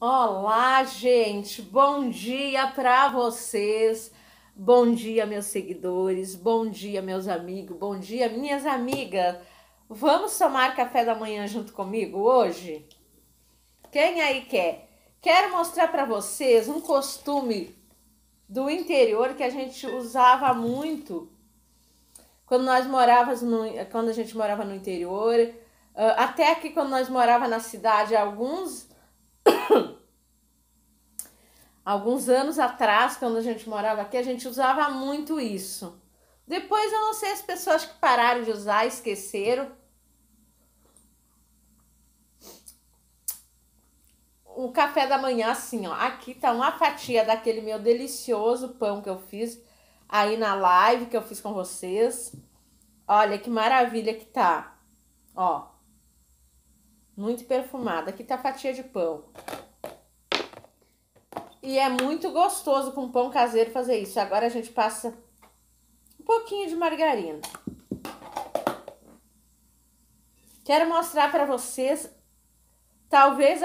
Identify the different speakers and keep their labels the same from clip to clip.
Speaker 1: Olá, gente. Bom dia para vocês. Bom dia, meus seguidores. Bom dia, meus amigos. Bom dia, minhas amigas. Vamos tomar café da manhã junto comigo hoje? Quem aí quer? Quero mostrar para vocês um costume do interior que a gente usava muito quando nós morávamos no, quando a gente morava no interior, ah, até que quando nós morava na cidade, alguns alguns anos atrás, quando a gente morava aqui, a gente usava muito isso. Depois eu não sei as pessoas que pararam de usar, esqueceram. O café da manhã, assim, ó. Aqui tá uma fatia daquele meu delicioso pão que eu fiz aí na live que eu fiz com vocês. Olha que maravilha que tá. Ó. Muito perfumada. Aqui tá a fatia de pão. E é muito gostoso com pão caseiro fazer isso. Agora a gente passa um pouquinho de margarina. Quero mostrar para vocês, talvez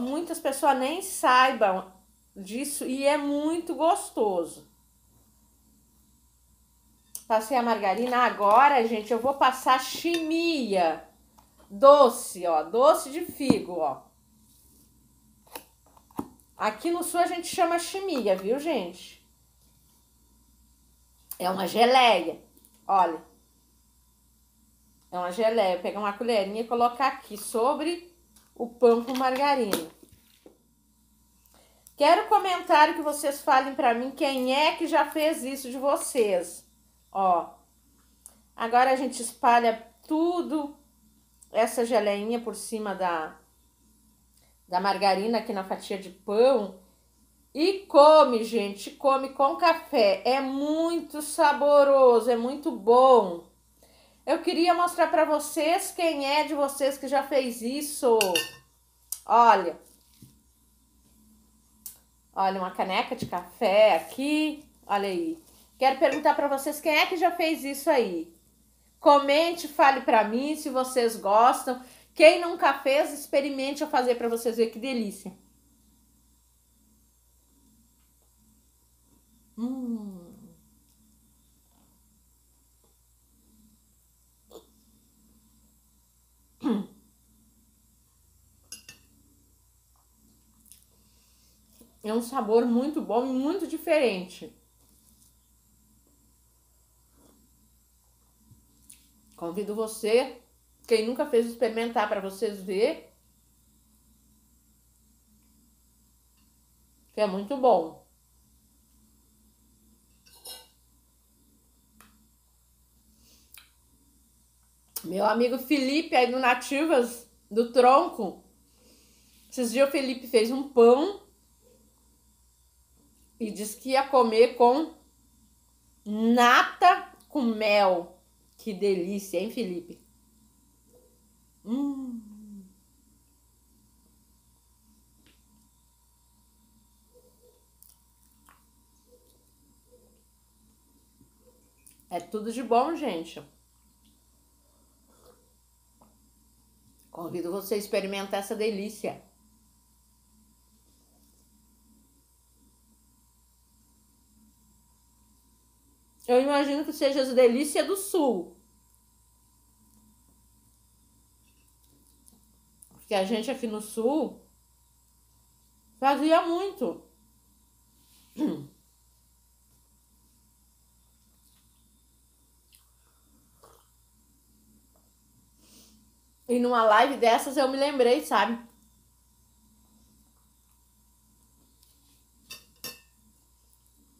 Speaker 1: muitas pessoas nem saibam disso e é muito gostoso. Passei a margarina. Agora, gente, eu vou passar chimia doce, ó, doce de figo, ó. Aqui no sul a gente chama chimia, viu, gente? É uma geleia. Olha. É uma geleia. Pegar uma colherinha e colocar aqui sobre o pão com margarina. Quero comentário que vocês falem para mim quem é que já fez isso de vocês. Ó. Agora a gente espalha tudo essa geleinha por cima da da margarina aqui na fatia de pão e come, gente, come com café. É muito saboroso, é muito bom. Eu queria mostrar para vocês quem é de vocês que já fez isso. Olha. Olha, uma caneca de café aqui. Olha aí. Quero perguntar para vocês quem é que já fez isso aí. Comente, fale para mim se vocês gostam. Quem nunca fez, experimente eu fazer para vocês verem que delícia. Hum. É um sabor muito bom e muito diferente. Convido você quem nunca fez experimentar para vocês ver. Que é muito bom. Meu amigo Felipe aí no Nativas do Tronco. Esses dias o Felipe fez um pão e disse que ia comer com nata com mel. Que delícia, hein, Felipe? Hum. É tudo de bom, gente. Convido você a experimentar essa delícia. Eu imagino que seja as delícias do sul. Que a gente aqui no sul fazia muito. E numa live dessas eu me lembrei, sabe?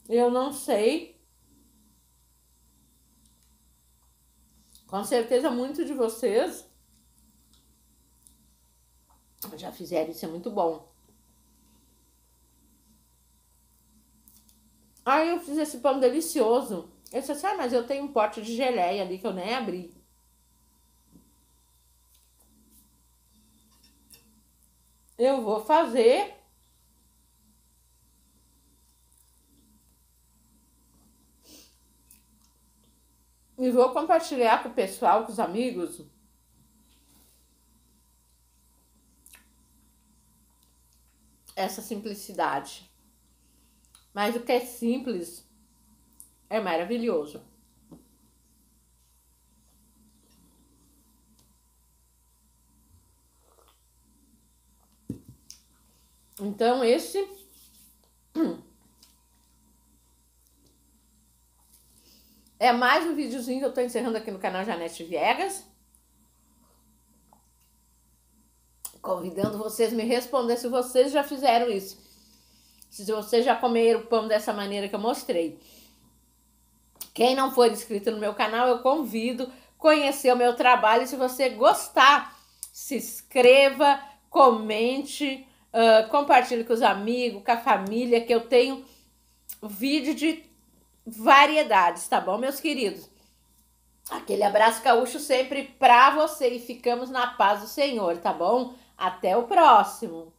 Speaker 1: Eu não sei. Com certeza, muito de vocês já fizeram, isso é muito bom. Aí eu fiz esse pão delicioso. Eu disse assim, ah, mas eu tenho um pote de geleia ali que eu nem abri. Eu vou fazer e vou compartilhar com o pessoal, com os amigos. Essa simplicidade. Mas o que é simples é maravilhoso. Então, esse é mais um videozinho que eu tô encerrando aqui no canal Janete Viegas. Convidando vocês me responder se vocês já fizeram isso. Se vocês já comeram pão dessa maneira que eu mostrei. Quem não for inscrito no meu canal, eu convido conhecer o meu trabalho. Se você gostar, se inscreva, comente, uh, compartilhe com os amigos, com a família, que eu tenho vídeo de variedades, tá bom, meus queridos? Aquele abraço gaúcho sempre pra você e ficamos na paz do Senhor, tá bom? Até o próximo!